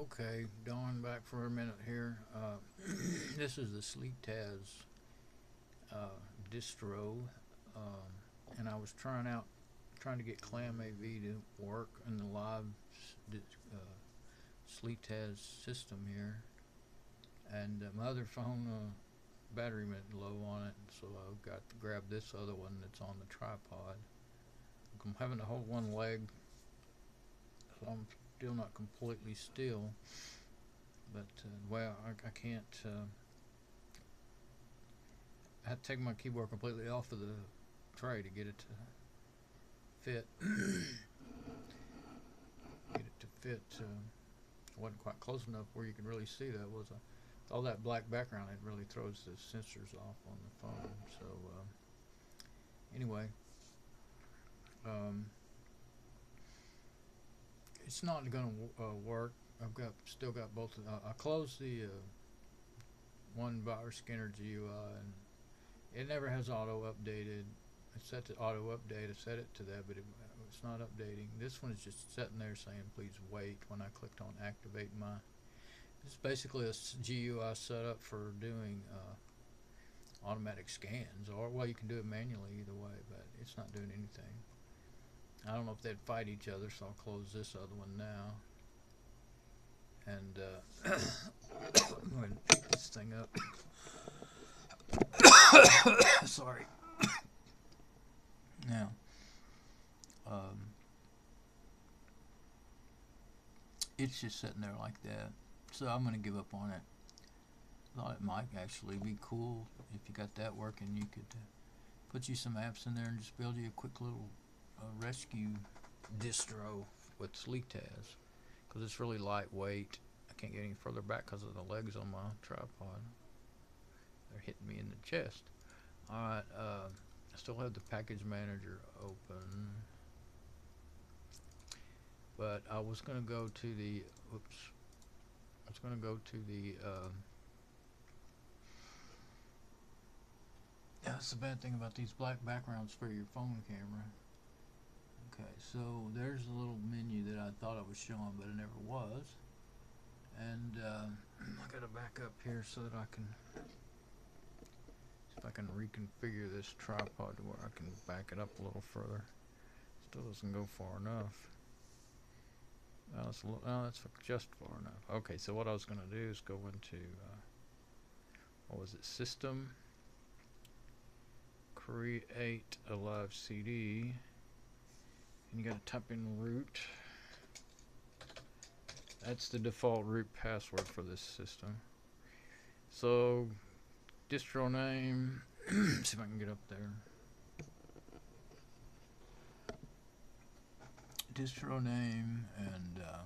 Okay, Don back for a minute here. Uh, this is the SliTaz uh, distro, um, and I was trying out, trying to get ClamAV to work in the live uh, SliTaz system here, and uh, my other phone uh, battery went low on it, so I've got to grab this other one that's on the tripod. I'm having to hold one leg, so I'm still not completely still. But uh, well, I, I can't. Uh, I had to take my keyboard completely off of the tray to get it to fit. get it to fit. Uh, wasn't quite close enough where you can really see that was a all that black background. It really throws the sensors off on the phone. So um, anyway. Um, it's not going to uh, work. I've got still got both. Uh, I closed the uh, one virus scanner GUI, and it never has auto updated. I set to auto update. I set it to that, but it, it's not updating. This one is just sitting there saying please wait. When I clicked on activate my, it's basically a GUI set up for doing uh, automatic scans, or well, you can do it manually either way, but it's not doing anything. I don't know if they'd fight each other, so I'll close this other one now. And uh, go ahead and pick this thing up. Sorry. now, um, it's just sitting there like that. So I'm going to give up on it. Thought it might actually be cool if you got that working. You could uh, put you some apps in there and just build you a quick little uh, rescue distro with SliTaz because it's really lightweight. I can't get any further back because of the legs on my tripod. They're hitting me in the chest. Alright, uh, I still have the package manager open. But I was going to go to the, oops, I was going to go to the, um, that's the bad thing about these black backgrounds for your phone camera. Okay, so there's a little menu that I thought I was showing, but it never was. And uh, I gotta back up here so that I can if I can reconfigure this tripod to where I can back it up a little further. Still doesn't go far enough. No, it's a little, no, that's just far enough. Okay, so what I was gonna do is go into uh, what was it, system, create a live CD. And you gotta type in root. That's the default root password for this system. So, distro name. see if I can get up there. Distro name and uh,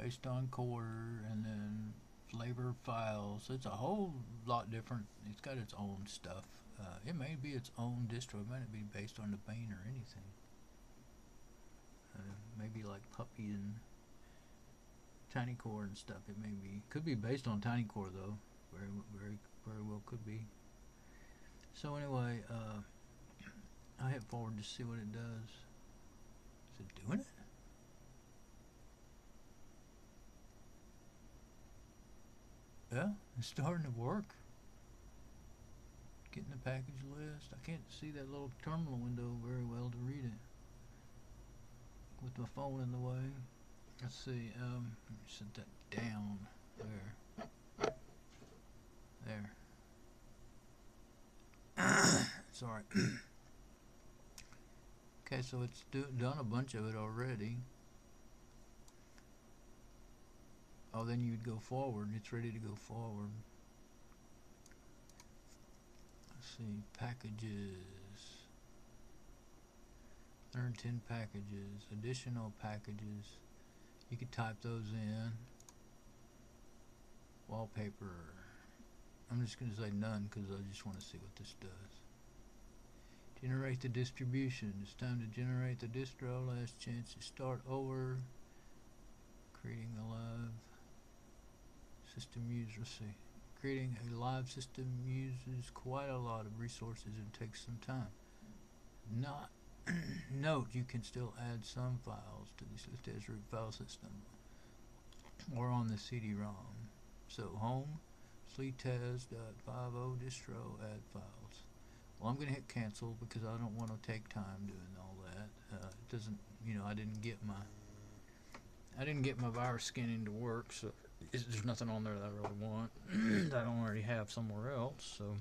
based on core and then flavor files. It's a whole lot different. It's got its own stuff. Uh, it may be its own distro. It might not be based on Debian or anything. Maybe like Puppy and Tiny Core and stuff. It may be could be based on Tiny Core though. Very very very well could be. So anyway, uh, I hit forward to see what it does. Is it doing it? Yeah, it's starting to work. Getting the package list. I can't see that little terminal window very well to read it with my phone in the way. Let's see. Um, let me set that down. There. There. Sorry. okay, so it's do, done a bunch of it already. Oh, then you'd go forward. And it's ready to go forward. Let's see. Packages. 110 packages, additional packages. You could type those in. Wallpaper. I'm just going to say none because I just want to see what this does. Generate the distribution. It's time to generate the distro. Last chance to start over. Creating a live system user. See. Creating a live system uses quite a lot of resources and takes some time. Not Note, you can still add some files to the Swift root file system. or on the CD-ROM. So home, sleetaz.50 distro add files. Well, I'm going to hit cancel because I don't want to take time doing all that. Uh, it doesn't, you know, I didn't get my I didn't get my virus scanning to work, so there's nothing on there that I really want that I don't already have somewhere else. So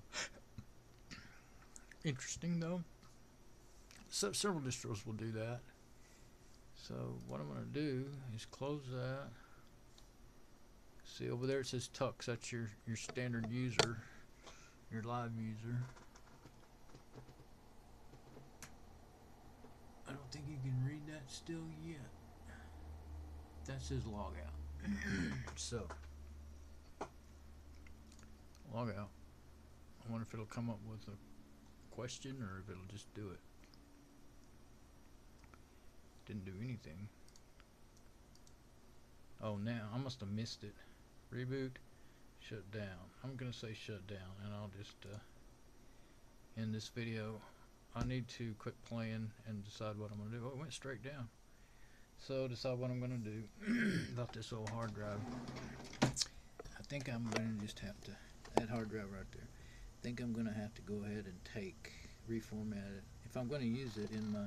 interesting though. So several distros will do that. So what I'm going to do is close that. See over there it says Tux. That's your your standard user, your live user. I don't think you can read that still yet. That's his log out. so log out. I wonder if it'll come up with a question or if it'll just do it. Didn't do anything. Oh, now I must have missed it. Reboot, shut down. I'm gonna say shut down, and I'll just uh, end this video. I need to quit playing and decide what I'm gonna do. Oh, it went straight down. So decide what I'm gonna do about this old hard drive. I think I'm gonna just have to that hard drive right there. I think I'm gonna have to go ahead and take reformat it. If I'm gonna use it in my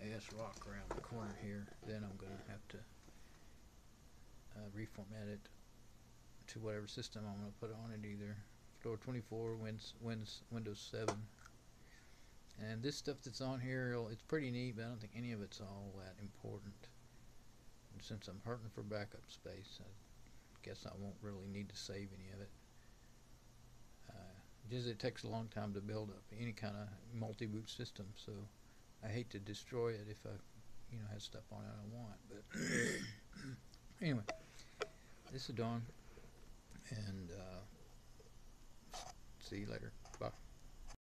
AS Rock around the corner here, then I'm gonna have to uh, reformat it to whatever system I'm gonna put on it, either Store 24, Wins, Wins, Windows 7. And this stuff that's on here, it's pretty neat, but I don't think any of it's all that important. And since I'm hurting for backup space, I guess I won't really need to save any of it. Uh, just it takes a long time to build up any kind of multi-boot system, so I hate to destroy it if I, you know, have stuff on it I don't want. But anyway, this is Don, and uh, see you later. Bye.